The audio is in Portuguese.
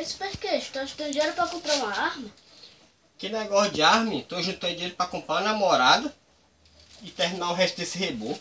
Isso faz que? Você tá juntando dinheiro pra comprar uma arma? Que negócio de arma? Tô juntando dinheiro pra comprar uma namorada e terminar o resto desse reboco.